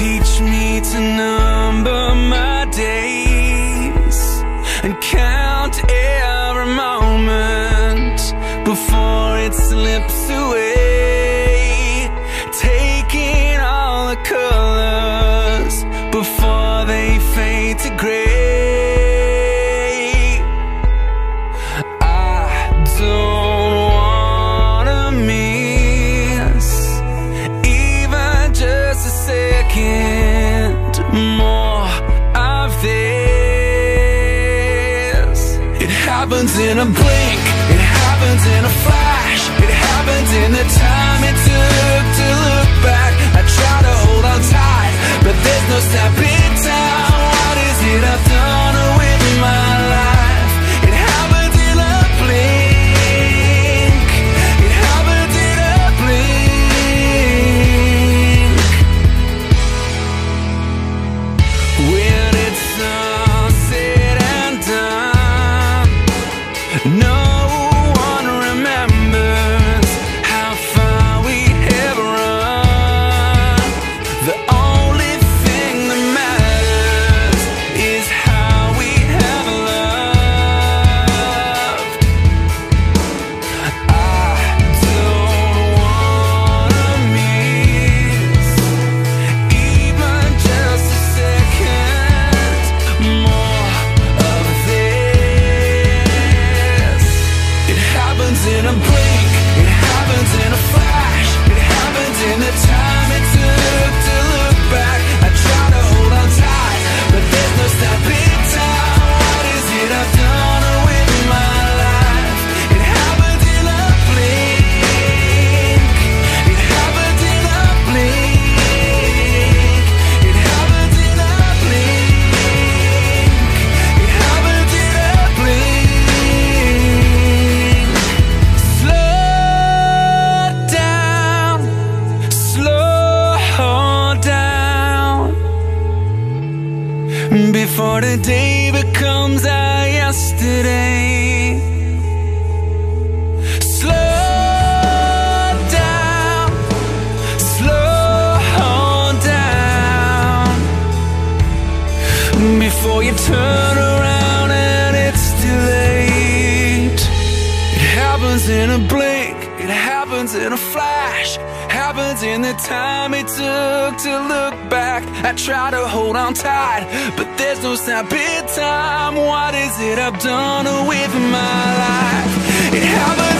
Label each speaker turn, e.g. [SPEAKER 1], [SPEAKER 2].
[SPEAKER 1] Teach me to number my days and count every moment before it slips away. Happens in a blink, it happens in a flash, it happens in the time time Before the day becomes our yesterday. Slow down, slow down. Before you turn around and it's too late. It happens in a blink, it happens in a flash. Happens in the time it took to look back. I try to hold on tight, but there's no stopping time. What is it I've done with my life? It happens